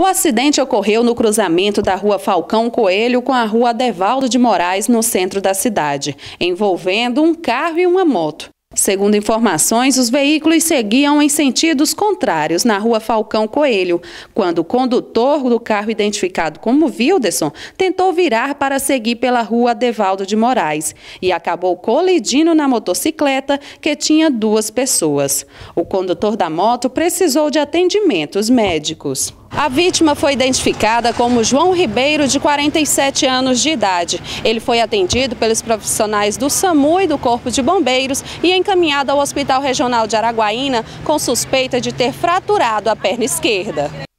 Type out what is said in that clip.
O acidente ocorreu no cruzamento da rua Falcão Coelho com a rua Adevaldo de Moraes, no centro da cidade, envolvendo um carro e uma moto. Segundo informações, os veículos seguiam em sentidos contrários na rua Falcão Coelho, quando o condutor do carro identificado como Wilderson tentou virar para seguir pela rua Devaldo de Moraes e acabou colidindo na motocicleta que tinha duas pessoas. O condutor da moto precisou de atendimentos médicos. A vítima foi identificada como João Ribeiro, de 47 anos de idade. Ele foi atendido pelos profissionais do SAMU e do Corpo de Bombeiros e encaminhado ao Hospital Regional de Araguaína com suspeita de ter fraturado a perna esquerda.